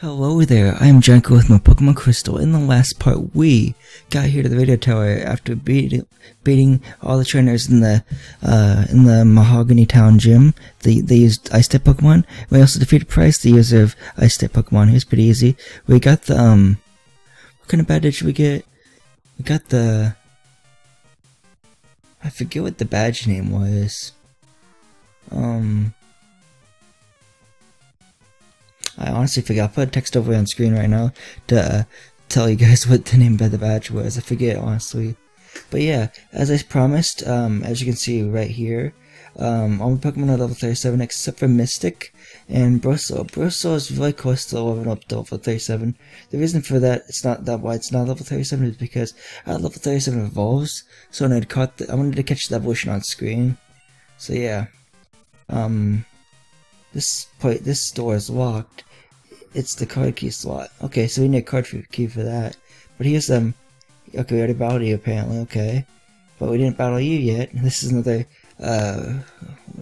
Hello there, I am Janko with my Pokemon Crystal. In the last part, we got here to the radio tower after beating, beating all the trainers in the uh, in the Mahogany Town gym. They, they used Ice type Pokemon. We also defeated Pryce, the user of Ice type Pokemon. He was pretty easy. We got the, um, what kind of badge did we get? We got the, I forget what the badge name was. Um, I honestly forgot. I'll put a text over on screen right now to uh, tell you guys what the name of the badge was. I forget, honestly. But yeah, as I promised, um, as you can see right here, um, all my Pokemon are level 37 except for Mystic and Bristle. Bristle is really close to leveling up to level 37. The reason for that, it's not that why it's not level 37 is because at level 37 evolves. So when I'd caught the, I wanted to catch the evolution on screen. So yeah, um, this plate, this door is locked it's the card key slot. Okay, so we need a card key for that. But here's um okay, we already battled you apparently, okay. But we didn't battle you yet. This is another uh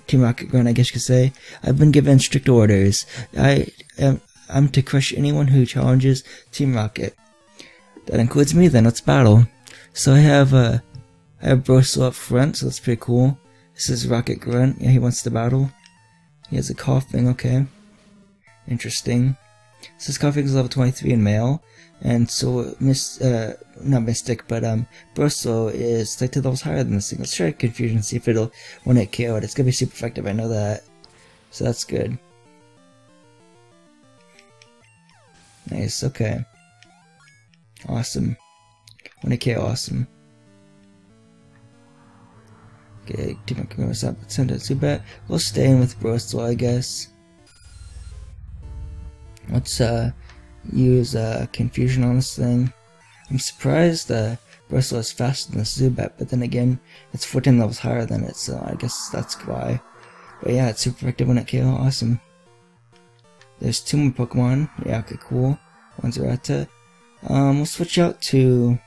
Team Rocket Grunt, I guess you could say. I've been given strict orders. I am I'm to crush anyone who challenges Team Rocket. That includes me then, let's battle. So I have uh I have Bristle up front, so that's pretty cool. This is Rocket Grunt, yeah he wants to battle. He has a Koffing, okay. Interesting. Says Coffee is level 23 in male, and so Miss, uh, not Mystic, but um, is like two levels higher than this thing. Let's try Confusion, see if it'll when it KO'd. It's gonna be super effective, I know that. So that's good. Nice, okay. Awesome. When it KO, awesome. Okay, keep my up. Send it to bet. We'll stay in with Bristle, I guess. Let's uh, use uh, confusion on this thing. I'm surprised uh, Bristle is faster than Zubat, but then again, it's 14 levels higher than it, so I guess that's why. But yeah, it's super effective when it KO, awesome. There's two more Pokemon, yeah, okay, cool. One's Rattata. Um, we'll switch out to...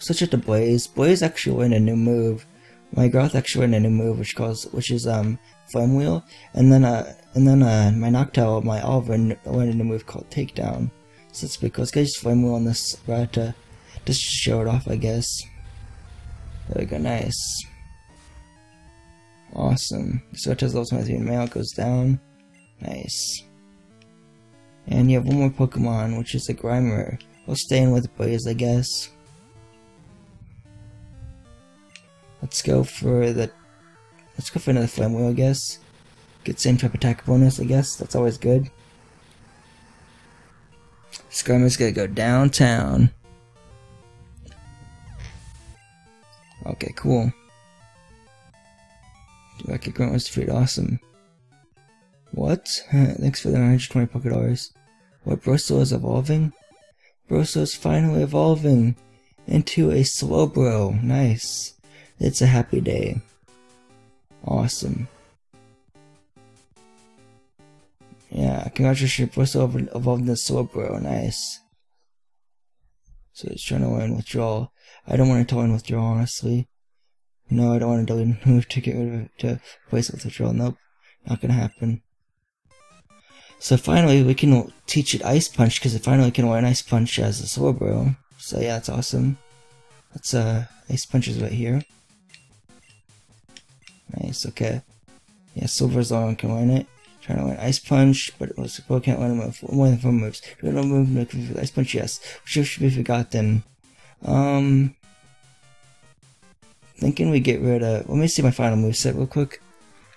Switch out to Blaze. Blaze actually learned a new move. My Groth actually learned a new move, which calls, which is um, Flame Wheel, and then uh, and then uh, my Noctowl, my Oliver learned a move called Takedown. So it's because guys Flame Wheel on this right to just show it off, I guess. There we go, nice. Awesome. So it has level 23 mail goes down. Nice. And you have one more Pokemon, which is a Grimer. We'll stay in with Blaze, I guess. Let's go for the Let's go for another flame wheel, I guess. Get same type attack bonus, I guess. That's always good. Skarmory's gonna go downtown. Okay, cool. Rocket Grunt was defeated. Awesome. What? Thanks for the 920 Poké Dollars. What Bristle is evolving? Bristle is finally evolving into a Slowbro. Nice. It's a happy day. Awesome. Yeah, congratulations, first evolved the Slowbro, nice. So it's trying to win withdrawal. I don't want to tell him withdrawal, honestly. No, I don't want to delete move to get rid of to replace it with withdrawal. Nope, not gonna happen. So finally, we can teach it Ice Punch, because it finally can learn Ice Punch as a Slowbro. So yeah, that's awesome. That's uh, Ice Punch is right here. Nice, okay. Yeah, Silver's one can win it. Trying to win Ice Punch, but was well can't win move more than four moves. Do not move no Ice Punch, yes. Which should be forgotten. Um thinking we get rid of let me see my final move set real quick.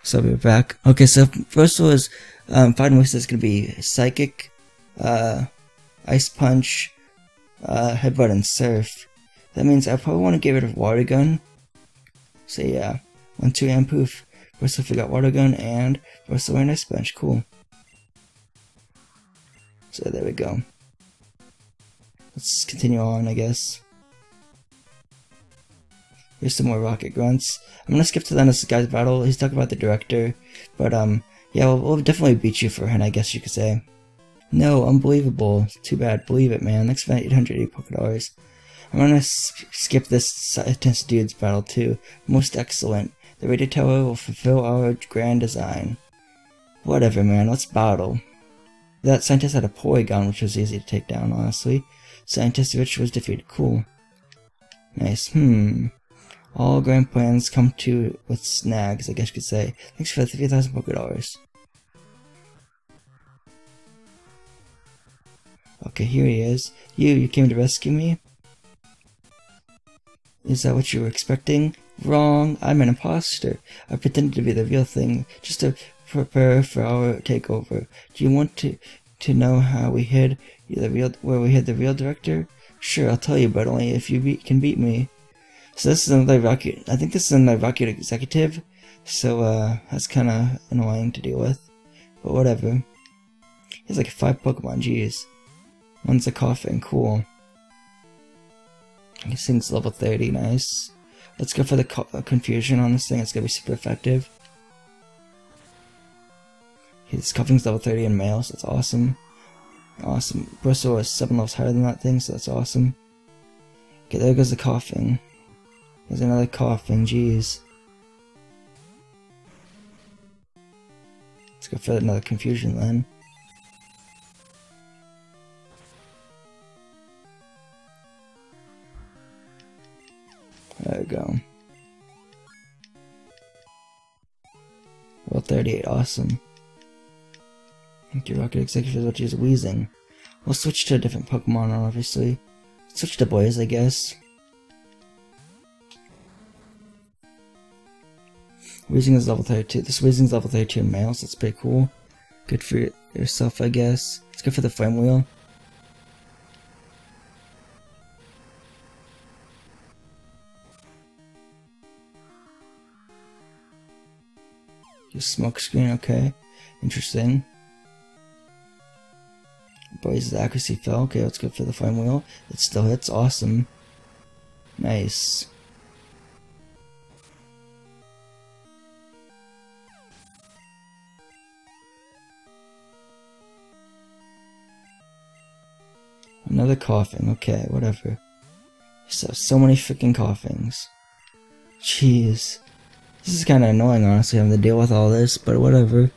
So I'll be back. Okay, so first is um final move set is gonna be Psychic, uh Ice Punch, uh Headbutt and Surf. That means I probably want to get rid of Water Gun. So yeah. Two, and poof. I forgot water gun and the nice bench. Cool. So there we go. Let's continue on, I guess. Here's some more rocket grunts. I'm gonna skip to the end of this guy's battle. He's talking about the director, but um, yeah, we'll, we'll definitely beat you for him, I guess you could say. No, unbelievable. Too bad. Believe it, man. Next event, 880 Poké Dollars. I'm gonna skip this intense dude's battle too. Most excellent. The radio tower will fulfill our grand design. Whatever, man, let's battle. That scientist had a Porygon, which was easy to take down, honestly. Scientist Rich was defeated. Cool. Nice. Hmm. All grand plans come to with snags, I guess you could say. Thanks for the 3,000 Poké Dollars. Okay, here he is. You, you came to rescue me? Is that what you were expecting? Wrong, I'm an imposter. I pretended to be the real thing, just to prepare for our takeover. Do you want to to know how we hid the real where we hid the real director? Sure, I'll tell you, but only if you beat, can beat me. So this is another rocket. I think this is another rocket executive. So uh, that's kind of annoying to deal with, but whatever. He has like five Pokemon. Jeez. One's a Koffing. Cool. This thing's level 30. Nice. Let's go for the uh, confusion on this thing. It's gonna be super effective. His Koffing's level 30 in male, so that's awesome. Awesome. Bristle is 7 levels higher than that thing, so that's awesome. Okay, there goes the Koffing. There's another Koffing, jeez. Let's go for another confusion then. There we go. Well, 38, awesome. Thank you, Rocket Executive, which is Weezing. We'll switch to a different Pokemon, obviously. Switch to boys, I guess. Weezing is level 32. This Weezing is level 32 in males. That's pretty cool. Good for yourself, I guess. It's good for the Flame Wheel. Smoke screen, okay. Interesting. Boys, the accuracy fell. Okay, let's go for the flame wheel. It still hits. Awesome. Nice. Another Koffing. Okay, whatever. So, so many freaking Koffings. Jeez. This is kind of annoying, honestly, having to deal with all this, but whatever.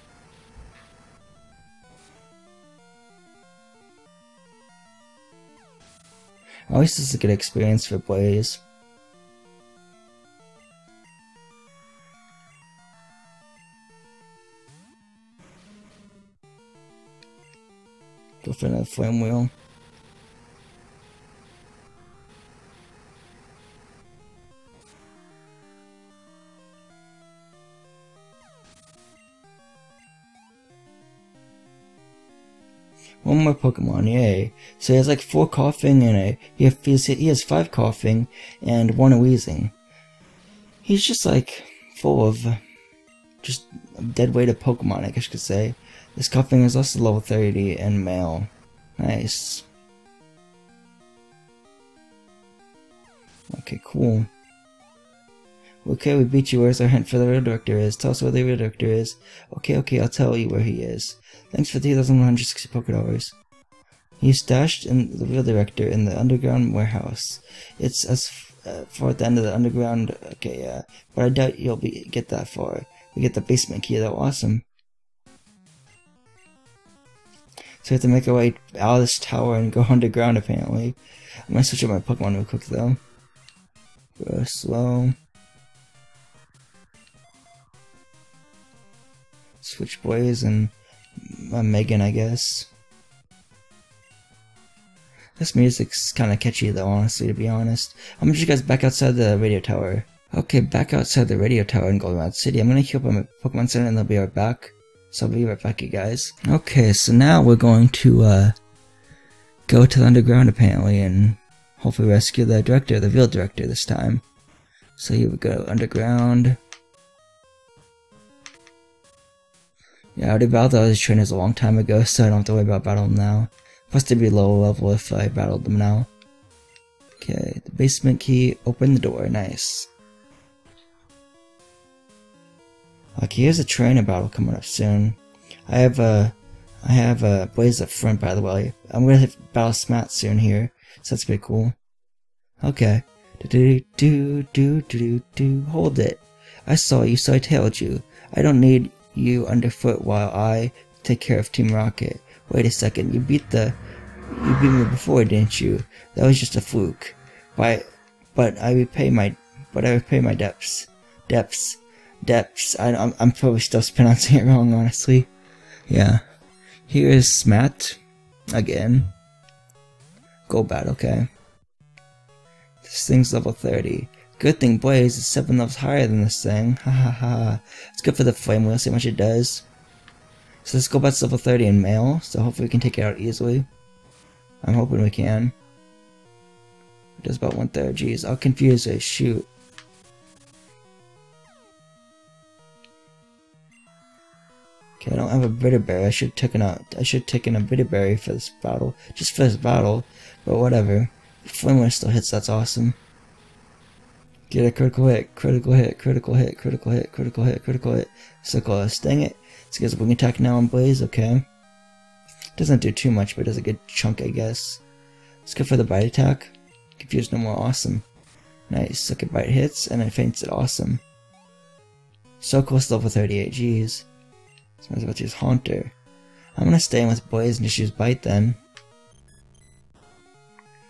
At least is a good experience for Blaze. Go for another flame wheel. One more Pokemon, yay. So he has like four Koffing and a, he has, he has five Koffing and one Weezing. He's just like full of just dead weight of Pokemon, I guess you could say. This Koffing is also level 30 and male. Nice. Okay, cool. Okay, we beat you. Where's our hint for the real director is? Tell us where the real director is. Okay, okay, I'll tell you where he is. Thanks for 3,160 Poké Dollars. He's stashed in the real director in the underground warehouse. It's as uh, far at the end of the underground. Okay, yeah, but I doubt you'll be get that far. We get the basement key though. Awesome. So we have to make our way out of this tower and go underground apparently. I'm gonna switch up my Pokemon real quick though. Go slow. Switch Blaze and uh, Megan, I guess. This music's kind of catchy though, honestly, to be honest. I'm gonna you guys back outside the radio tower. Okay, back outside the radio tower in Goldenrod City. I'm gonna heal up my Pokemon Center and they'll be right back. So I'll be right back, you guys. Okay, so now we're going to, uh, go to the underground apparently and hopefully rescue the director, the real director this time. So here we go, underground. Yeah, I already battled all these trainers a long time ago, so I don't have to worry about battling them now. Plus they'd be low level if I battled them now. Okay, the basement key, open the door, nice. Okay, here's a trainer battle coming up soon. I have a, I have a Blaze up front by the way. I'm gonna battle Smat soon here, so that's pretty cool. Okay. Do do do do do do do. Hold it. I saw you, so I tailed you. I don't need you underfoot while I take care of Team Rocket. Wait a second, you beat the... You beat me before, didn't you? That was just a fluke. But, but I repay my... But I repay my depths. Depths. Depths. I, I'm, I'm probably still pronouncing it wrong, honestly. Yeah. Here is Smat. Again. Golbat, okay. This thing's level 30. Good thing Blaze is 7 levels higher than this thing. Ha ha ha. It's good for the flame wheel, see how much it does. So let's go back to level 30 in mail, so hopefully we can take it out easily. I'm hoping we can. It does about one third. Jeez, I'll confuse it. Eh, shoot. Okay, I don't have a bitter berry. I should taken out. Uh, I should taken a bitter berry for this battle, just for this battle. But whatever. Flame Wheel still hits. That's awesome. Get a critical hit, critical hit, critical hit, critical hit, critical hit, critical hit. So close. Dang it. Let's get a wing attack now on Blaze. Okay. Doesn't do too much, but does a good chunk, I guess. Let's go for the bite attack. Confused no more. Awesome. Nice. Second bite hits, and it faints it. Awesome. So close to level 38. Jeez. So I was about to use Haunter. I'm gonna stay in with Blaze and just use Bite then.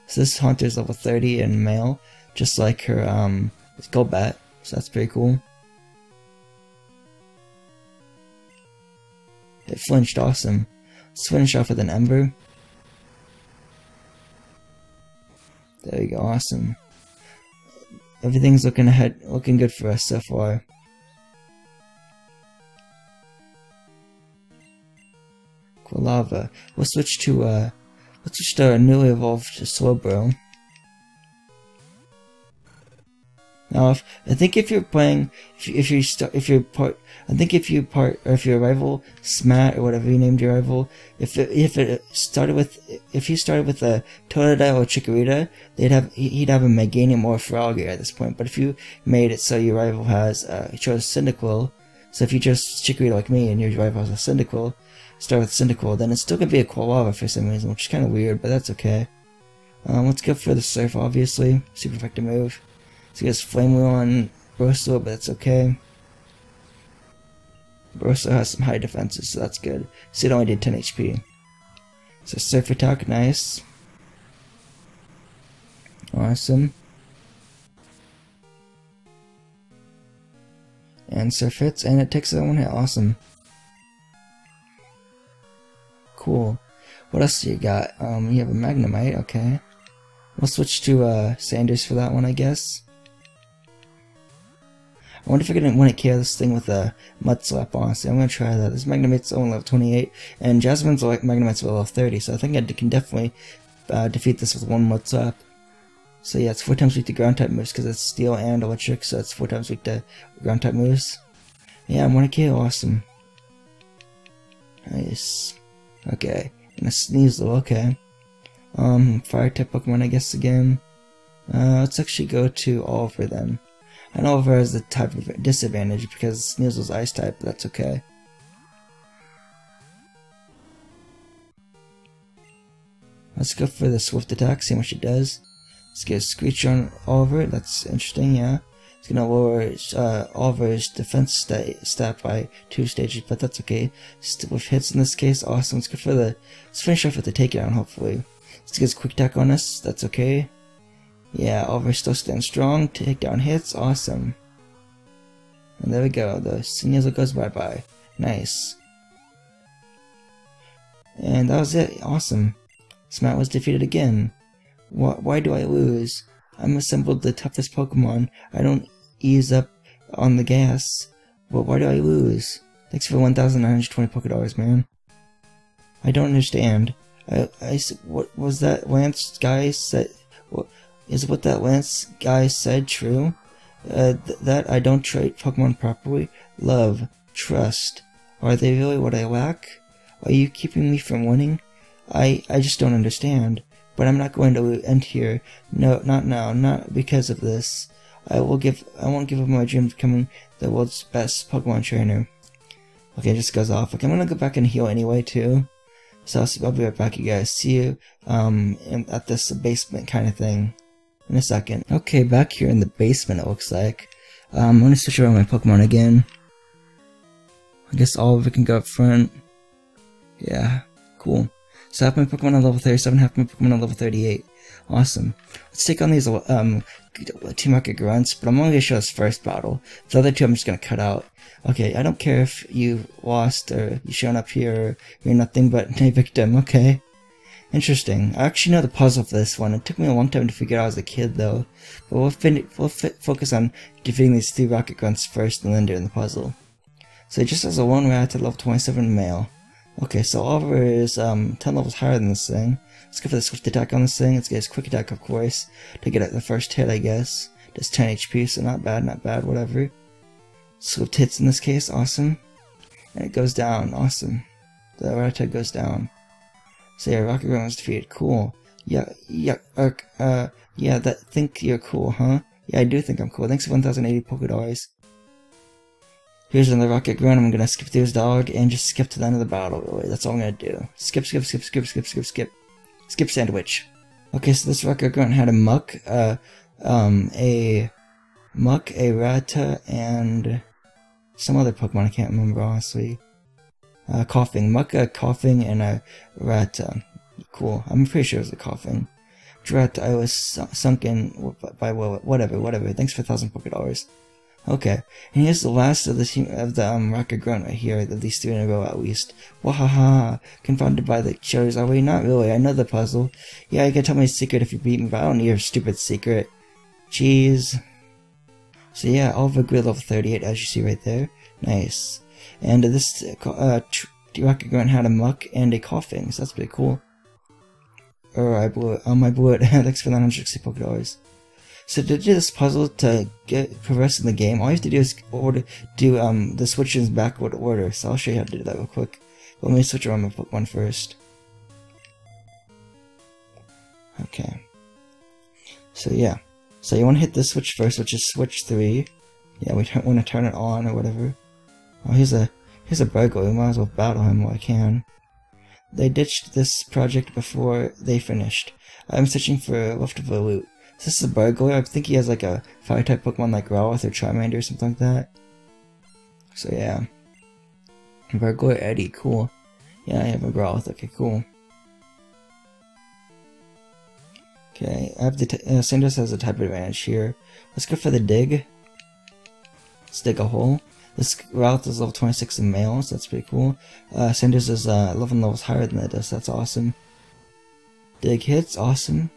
So this Haunter's level 30 and male, just like her um Golbat, so that's pretty cool. It flinched awesome. Let's finish off with an Ember. There we go, awesome. Everything's looking ahead, looking good for us so far. Quilava. We'll switch to uh, let's switch to a newly evolved Slowbro. Now, if, I think if you're playing, if you, if you start, if you're part, I think if you part, or if your rival Smat or whatever you named your rival, if it, if it started with, if he started with a Totodile or Chikorita, they'd have, he'd have a Meganium or Feraligatr at this point. But if you made it so your rival has, uh, chose Cyndaquil, so if you chose Chikorita like me and your rival has a Cyndaquil, start with Cyndaquil, then it's still gonna be a Quilava for some reason, which is kind of weird, but that's okay. Um, let's go for the Surf, obviously. Super effective move. So he has Flame Wheel on Brosto, but that's okay. Brosto has some high defenses, so that's good. So it only did 10 HP. So Surf Attack, nice. Awesome. And Surf hits, and it takes that one hit, awesome. Cool. What else do you got? Um, you have a Magnemite, okay. We'll switch to uh, Sanders for that one, I guess. I wonder if I can want to kill this thing with a Mud Slap, honestly. I'm going to try that. This Magnemite's only level 28, and Jasmine's like Magnemite's level 30, so I think I can definitely uh, defeat this with one Mud Slap. So yeah, it's 4 times weak to ground type moves because it's steel and electric, so it's 4 times weak to ground type moves. Yeah, I'm 1k, awesome. Nice. Okay, and a Sneasel, okay. Um, fire type Pokemon, I guess, again. Uh, let's actually go to Oliver then. And Oliver has the type of disadvantage because Sneasel's ice type, but that's okay. Let's go for the Swift attack, see what she does. Let's get a Screech on Oliver, that's interesting, yeah. It's gonna lower uh, Oliver's defense stat, stat by two stages, but that's okay. Still with hits in this case, awesome. Let's go for the, let's finish off with the takedown, hopefully. Let's get a quick attack on us, that's okay. Yeah, Oliver still stands strong. Take down hits. Awesome. And there we go. The Sneasel goes bye-bye. Nice. And that was it. Awesome. Smat was defeated again. Why, why do I lose? I'm assembled the toughest Pokemon. I don't ease up on the gas. But why do I lose? Thanks for 1,920 Poké Dollars, man. I don't understand. I, I, what was that Lance guy said? What, is what that Lance guy said true? Uh, th that I don't treat Pokemon properly? Love, trust. Are they really what I lack? Are you keeping me from winning? I, I just don't understand. But I'm not going to end here. No, not now. Not because of this. I will give. I won't give up my dream of becoming the world's best Pokemon trainer. Okay, it just goes off. I'm gonna go back and heal anyway too. So I'll, I'll be right back, you guys. See you um at this basement kind of thing in a second. Okay, back here in the basement it looks like. Um, I'm gonna switch around my Pokemon again. I guess all of it can go up front. Yeah, Cool. So half my Pokemon on level 37, half my Pokemon on level 38. Awesome. Let's take on these um, Team Rocket Grunts, but I'm only going to show this first battle. The other two I'm just going to cut out. Okay, I don't care if you lost or you shown up here or you're nothing but a victim, okay? Interesting. I actually know the puzzle for this one. It took me a long time to figure out as a kid, though. But we'll, fin we'll focus on defeating these three rocket grunts first and then doing the puzzle. So just as a one rat at level 27 male. Okay, so Oliver is um, 10 levels higher than this thing. Let's go for the swift attack on this thing. Let's get his quick attack, of course, to get the first hit, I guess. Just 10 HP, so not bad, not bad, whatever. Swift hits in this case, awesome. And it goes down, awesome. The Rattata goes down. So yeah, Rocket was defeated, cool. Yeah, yeah, uh, yeah, that, think you're cool, huh? Yeah, I do think I'm cool. Thanks for 1080 Poké Dollars. Here's another Rocket Grunt. I'm gonna skip through his dog and just skip to the end of the battle, really. That's all I'm gonna do. Skip, skip, skip, skip, skip, skip, skip. Skip sandwich. Okay, so this Rocket Grunt had a Muk, uh, um, a Muk, a Rata, and some other Pokemon I can't remember, honestly. Uh, Koffing. Muk, a Koffing, and a Rata. Cool. I'm pretty sure it was a Koffing. Drat, I was sunken by whatever, whatever. Thanks for a thousand Poké Dollars. Okay, and here's the last of the team of the um, Rocket Grunt right here, at least three in a row at least. Wahaha! Confounded by the cherries, are we? Not really, I know the puzzle. Yeah, you can tell me a secret if you beat me, but I don't need your stupid secret. Jeez. So yeah, Oliver Grid level 38, as you see right there. Nice. And this uh, Grunt had a Muk and a Koffing, so that's pretty cool. Or I blew it. I blew it. Thanks for 960 Poké Dollars. So to do this puzzle to get progress in the game, all you have to do is order do um the switches backward order. So I'll show you how to do that real quick. Let me switch around my Pokemon first. Okay. So yeah. So you want to hit this switch first, which is switch 3. Yeah, we don't want to turn it on or whatever. Oh, here's a here's a Burgle. We might as well battle him while I can. They ditched this project before they finished. I'm searching for leftover loot. This is a Burglar. I think he has like a fire type Pokemon like Growlithe or Charmander or something like that. So yeah. Burglar Eddie, cool. Yeah, I have a Growlithe. Okay, cool. Okay, I have the uh, Sanders has a type advantage here. Let's go for the dig. Let's dig a hole. This Growlithe is level 26 in male, so that's pretty cool. Uh, Sanders is uh, 11 levels higher than does, so that's awesome. Dig hits, awesome.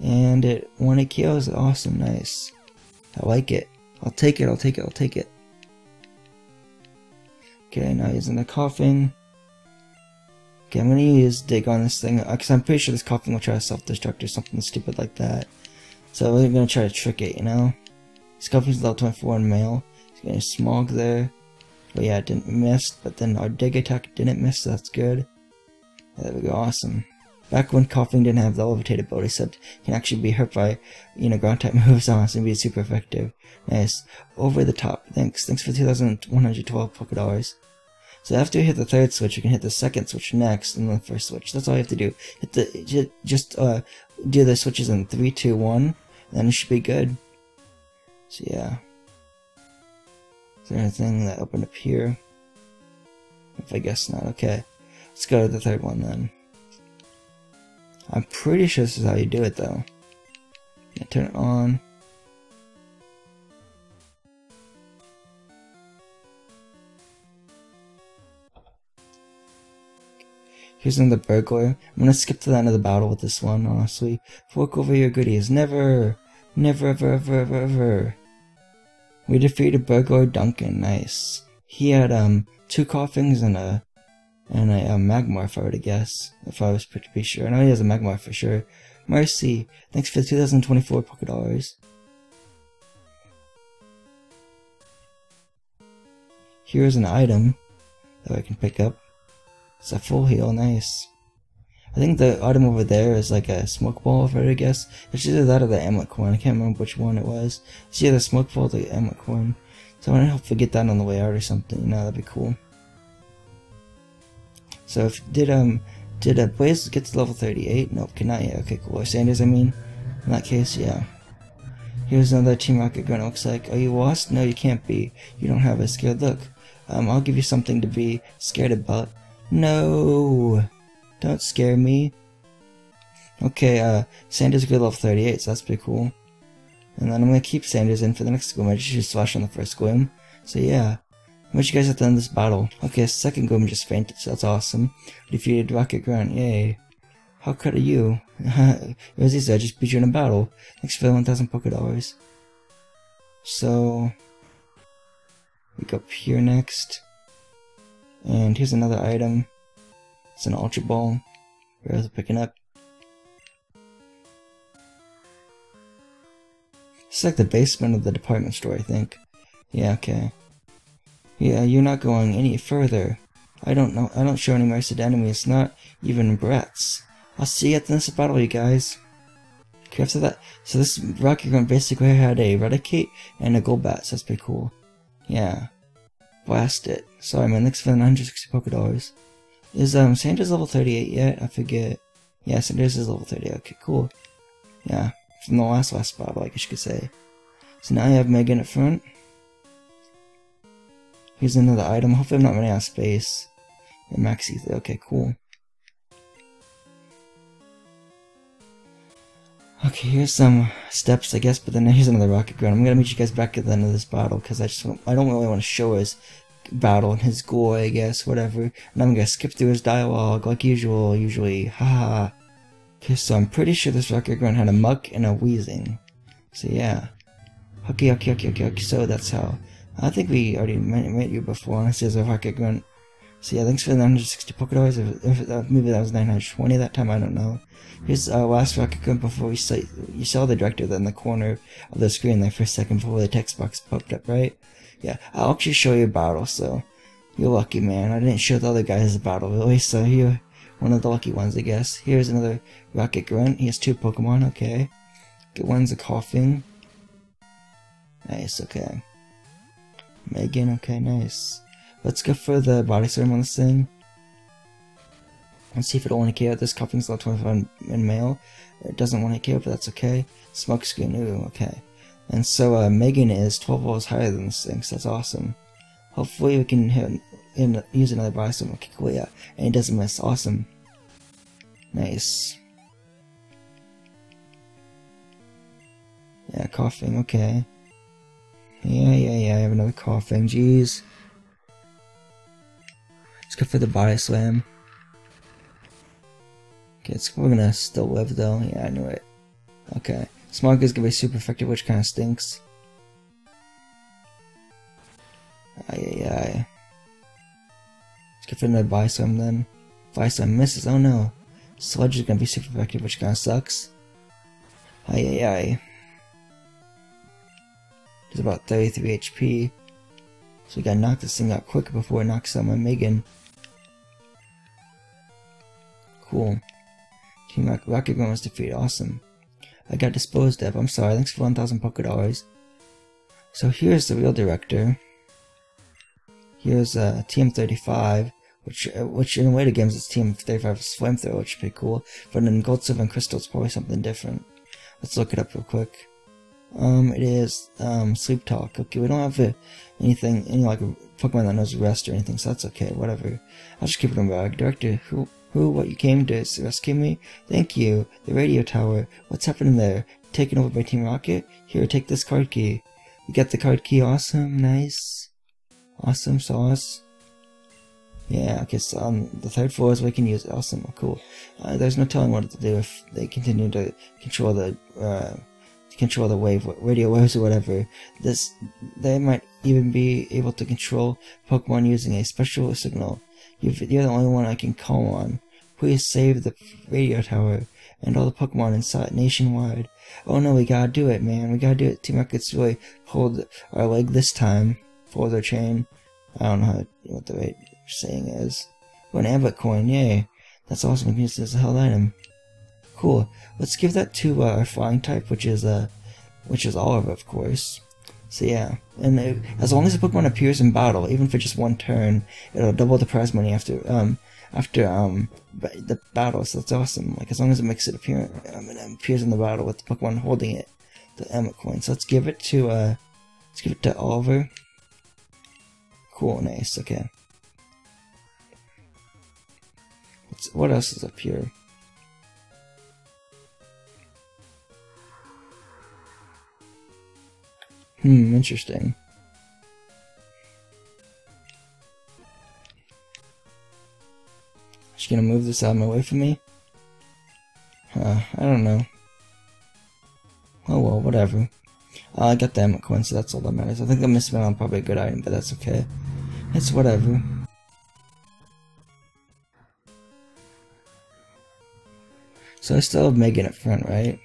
And it when it kills, awesome, nice. I like it. I'll take it, I'll take it, I'll take it. Okay, now he's in the Koffing. Okay, I'm gonna use dig on this thing, because I'm pretty sure this Koffing will try to self-destruct or something stupid like that. So I'm gonna try to trick it, you know? This Koffing's level 24 in male. He's getting smog there. But yeah, it didn't miss, but then our dig attack didn't miss, so that's good. There we go, awesome. Back when Koffing didn't have the levitate ability, so it can actually be hurt by, you know, ground type moves on us and be super effective. Nice. Over the top. Thanks. Thanks for 2,112 Poké Dollars. So after you hit the third switch, you can hit the second switch next, and the first switch. That's all you have to do. Hit the just uh do the switches in three, two, one, and then it should be good. So yeah. Is there anything that opened up here? If I guess not, okay. Let's go to the third one then. I'm pretty sure this is how you do it though. Turn it on. Here's another burglar. I'm gonna skip to the end of the battle with this one, honestly. Fork over your goodies. Never! Never, ever, ever, ever, ever. We defeated Burglar Duncan. Nice. He had, um, two Koffings and a and a, a Magmar if I were to guess, if I was to be sure. I know he has a Magmar for sure. Mercy, thanks for the 2024 Poké Dollars. Here's an item that I can pick up. It's a full heal, nice. I think the item over there is like a smoke ball, if I to guess. It's either that or the amulet coin. I can't remember which one it was. It's either the smoke ball the amulet coin. So I'm gonna hopefully get that on the way out or something. You know, that'd be cool. So if did um did a Blaze get to level 38? Nope, cannot yet. Okay, cool. Or Sanders, I mean. In that case, yeah. Here's another Team Rocket gun. It looks like. Are you lost? No, you can't be. You don't have a scared look. Um, I'll give you something to be scared about. No. Don't scare me. Okay, uh, Sanders good level 38, so that's pretty cool. And then I'm gonna keep Sanders in for the next Gloom. I just Slash on the first Gloom. So yeah. What you guys at the end of this battle? Okay, second Gloom just fainted, so that's awesome. Defeated Rocket Grunt, yay. How could are you? As he said, just beat you in a battle. Thanks for the 1000 Poké Dollars. So, we go up here next. And here's another item. It's an Ultra Ball. It picking up? It's like the basement of the department store, I think. Yeah, okay. Yeah, you're not going any further. I don't know. I don't show any mercy to enemies, not even brats. I'll see you at the next battle, you guys. Okay, after that, so this Rocket Grunt basically had a Raticate and a Golbat, so that's pretty cool. Yeah. Blast it. Sorry, my next for the 960 Poké Dollars. Is um Sanders level 38 yet? I forget. Yeah, Sanders is level 38. Okay, cool. Yeah, from the last last battle, I guess you could say. So now I have Megan at front. Here's another item. Hopefully I'm not running out of space. And Max Ether. Okay, cool. Okay, here's some steps, I guess, but then here's another rocket grunt. I'm gonna meet you guys back at the end of this battle because I just I don't really want to show his battle and his gore, I guess, whatever. And I'm gonna skip through his dialogue like usual. Usually, haha. Okay, so I'm pretty sure this rocket grunt had a Muk and a Weezing. So yeah. Okay, okay, okay, okay, okay. So that's how. I think we already met, met you before. This is a rocket grunt. So yeah, thanks for the 960 Poké Dollars. If, if, maybe that was 920 that time, I don't know. Here's our last rocket gun before we saw, you saw the director in the corner of the screen there for a second before the text box popped up, right? Yeah, I'll actually show you a battle, so you're lucky, man. I didn't show the other guys a battle, really, so you're one of the lucky ones, I guess. Here's another rocket grunt. He has two Pokemon, okay. Good one's a Koffing. Nice, okay. Megan, okay, nice. Let's go for the body slam on this thing. Let's see if it'll want to KO. This Koffing's level 25 in male. It doesn't want to KO, but that's okay. Smoke screen, ooh, okay. And so uh, Megan is 12 levels higher than this thing, that's awesome. Hopefully we can hit, in, use another. Okay, cool, yeah. And he doesn't miss, awesome. Nice. Yeah, Koffing, okay. Yeah, yeah, yeah, I have another Koffing, jeez. Let's go for the body slam. Okay, it's, we're gonna still live though. Yeah, I knew it. Okay. Smog is gonna be super effective, which kinda stinks. Ay ay ay. Let's go for another body slam then. Slam misses, oh no. Sludge is gonna be super effective, which kinda sucks. Ay ay ay. There's about 33 HP. So we gotta knock this thing out quick before it knocks out my Megan. Cool. Team Rock Rocket Grunt was defeated. Awesome. I got disposed of. I'm sorry. Thanks for 1,000 Poké Dollars. So here's the real director. Here's uh, TM35, which uh, which in later games it's TM35's flamethrower, which is pretty cool. But in Gold, Silver, and Crystal, it's probably something different. Let's look it up real quick. Um, it is um, Sleep Talk. Okay, we don't have uh, anything, any like Pokemon that knows rest or anything, so that's okay. Whatever. I'll just keep it in bag. Director, who who, what, you came to rescue me? Thank you. The radio tower. What's happening there? Taken over by Team Rocket? Here, take this card key. You got the card key. Awesome. Nice. Awesome sauce. Yeah, I guess on the third floor is where we can use it. Awesome, cool. Uh, there's no telling what to do if they continue to control the uh, control the wave, radio waves or whatever. This, they might even be able to control Pokemon using a special signal. You're the only one I can call on. Please save the radio tower and all the Pokemon inside nationwide. Oh no, we gotta do it, man. We gotta do it. Team Rocket's really pulled our leg this time. For their chain. I don't know how, what the right saying is. Oh, an Amulet coin, yay. That's awesome. We can use this as a held item. Cool. Let's give that to uh, our flying type, which is uh, which is Olive, of course. So yeah, and it, as long as the Pokemon appears in battle, even for just one turn, it'll double the prize money after um after um the battle. So that's awesome. Like as long as it makes it appear, um, it appears in the battle with the Pokemon holding it, the Amulet coin. So let's give it to uh, let's give it to Oliver. Cool, nice. Okay. What's, what else is up here? Hmm, interesting. She's gonna move this out of my way for me? Uh, I don't know. Oh well, whatever. Uh, I got the Amulet coin, so that's all that matters. I think I'm missing on probably a good item, but that's okay. It's whatever. So I still have Megan up front, right?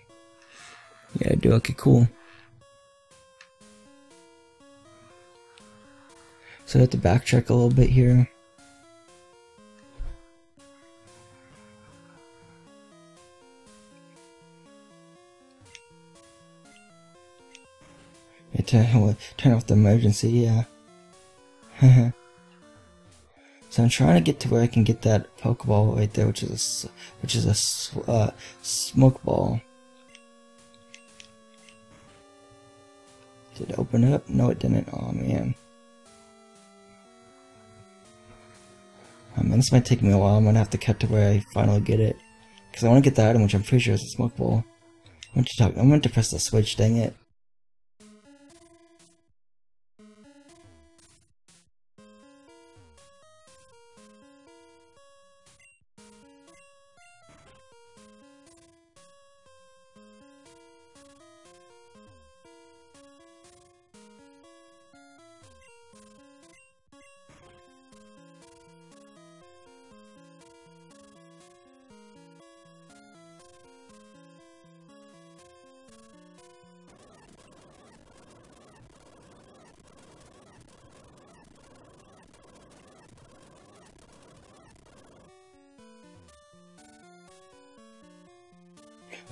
Yeah, I do. Okay, cool. So I have to backtrack a little bit here. turn, off the emergency, yeah. so I'm trying to get to where I can get that Pokeball right there, which is a, which is a uh, smoke ball. Did it open up? No, it didn't. Oh man. Um, I mean, this might take me a while. I'm gonna have to cut to where I finally get it, because I want to get the item, which I'm pretty sure is a smoke ball. I want to talk. I want to press the switch. Dang it.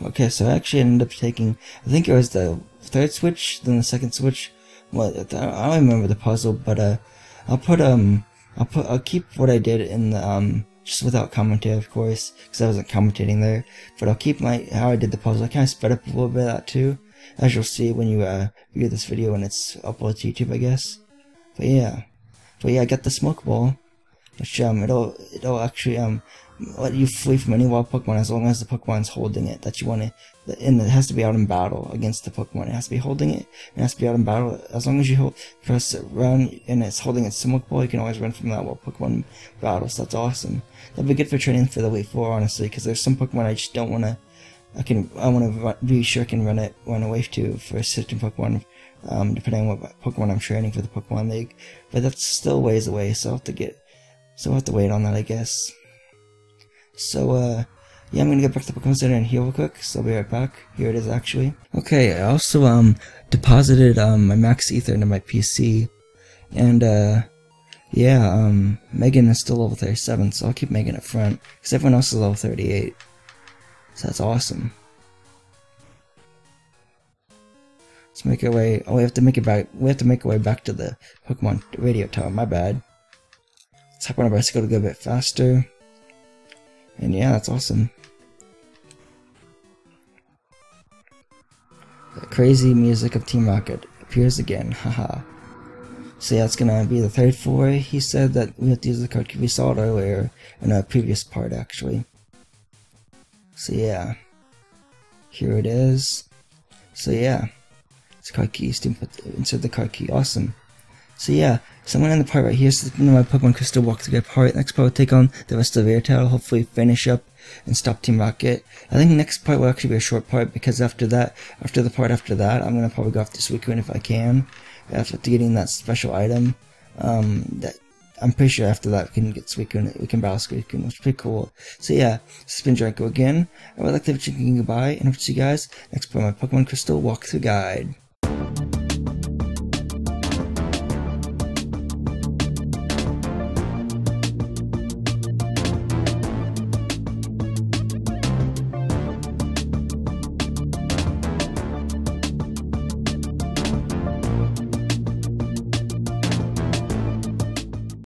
Okay, so I actually ended up taking, I think it was the third switch, then the second switch. Well, I don't remember the puzzle, but uh, I'll put um, I'll put, I'll keep what I did in the um, just without commentary, of course, because I wasn't commentating there. But I'll keep my how I did the puzzle. I kind of sped up a little bit of that too, as you'll see when you uh view this video when it's uploaded to YouTube, I guess. But yeah, but yeah, I got the smoke ball, which um, it'll it'll actually um let you flee from any wild Pokemon as long as the Pokemon's holding it that you want to, and it has to be out in battle against the Pokemon. It has to be holding it, it has to be out in battle. As long as you hold, press run and it's holding its Smoke Ball, you can always run from that wild Pokemon battle, so that's awesome. That'd be good for training for the Elite Four, honestly, because there's some Pokemon I just don't want to, I can, I want to be sure I can run it, run away to for a certain Pokemon, um, depending on what Pokemon I'm training for the Pokemon League. But that's still ways away, so I'll have to get, so I'll have to wait on that, I guess. So, uh, yeah, I'm gonna get back to the Pokemon Center and heal real quick, so I'll be right back. Here it is, actually. Okay, I also, um, deposited, um, my Max Ether into my PC, and, uh, yeah, um, Megan is still level 37, so I'll keep Megan up front, because everyone else is level 38. So that's awesome. Let's make our way, oh, we have to make it back, we have to make our way back to the Pokemon radio tower, my bad. Let's hop on a bicycle to go a bit faster. And yeah, that's awesome. The crazy music of Team Rocket appears again, haha. So yeah, it's gonna be the third foray. He said that we have to use the card we saw it earlier in a previous part actually. So yeah. Here it is. So yeah. It's card key, insert the card key, awesome. So yeah, so I'm going to end the part right here, so my Pokemon Crystal walk walkthrough part. Next part will take on the rest of Airtail, hopefully finish up and stop Team Rocket. I think next part will actually be a short part, because after that, after the part after that, I'm going to probably go after Suicune if I can, after getting that special item. Um, that I'm pretty sure after that we can get Suicune, we can battle Suicune, which is pretty cool. So yeah, this has been Draco again. I would like to have a goodbye, and hope to see you guys next part of my Pokemon Crystal walkthrough guide.